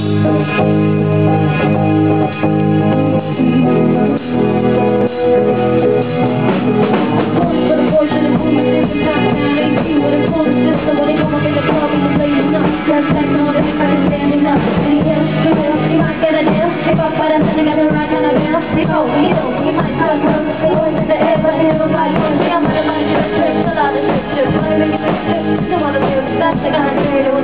excited and you want to stay. I'm just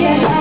scared.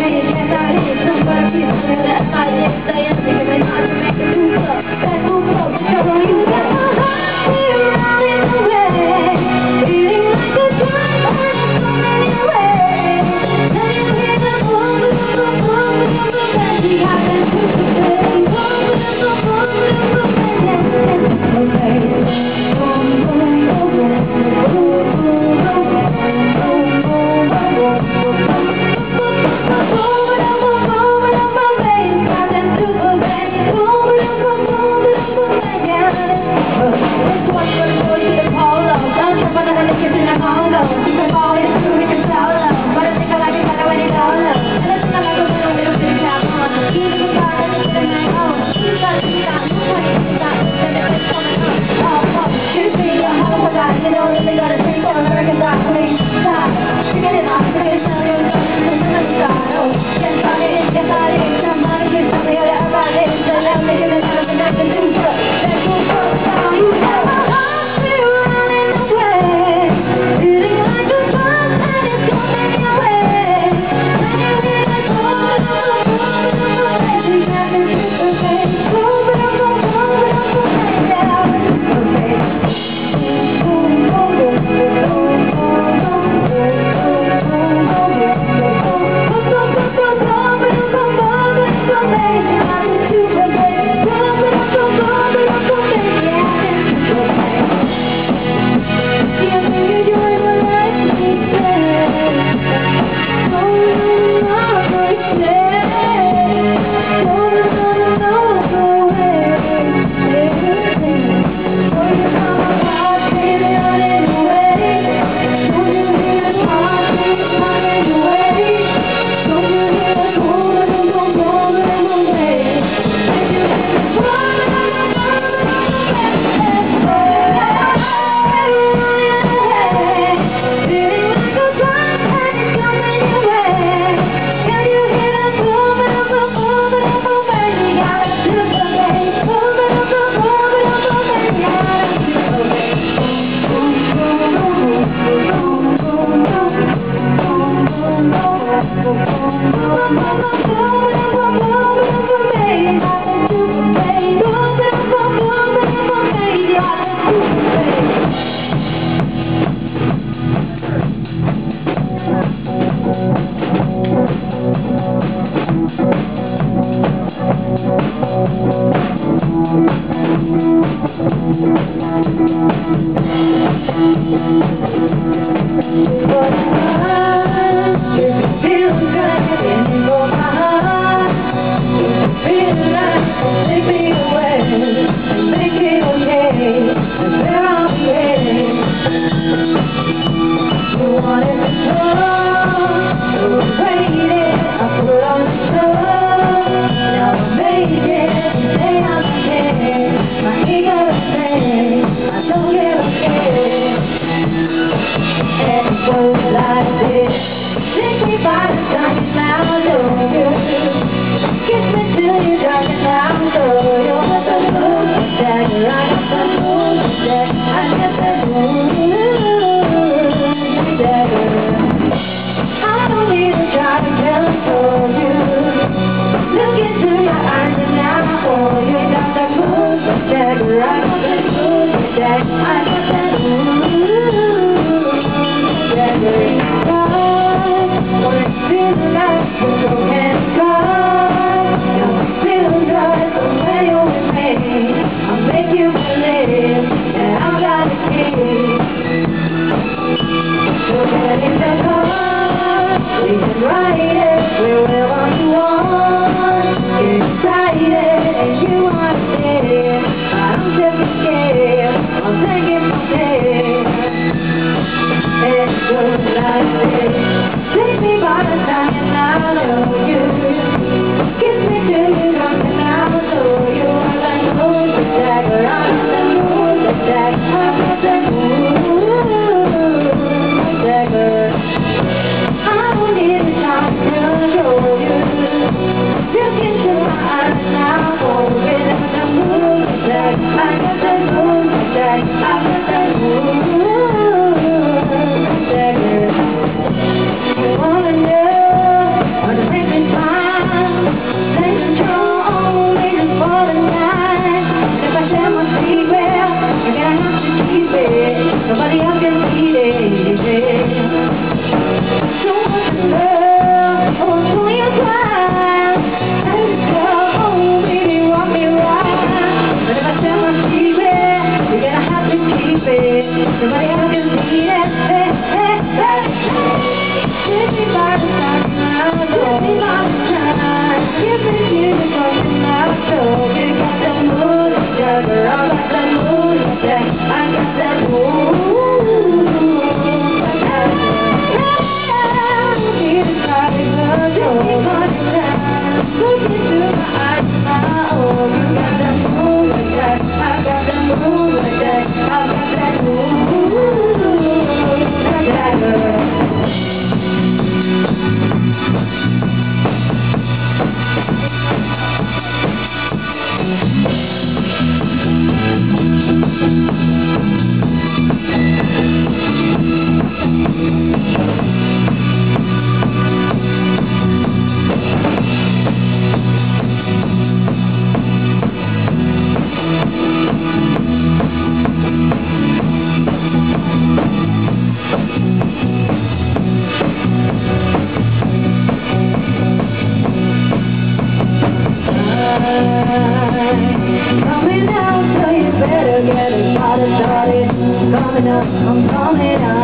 Up, I'm coming up.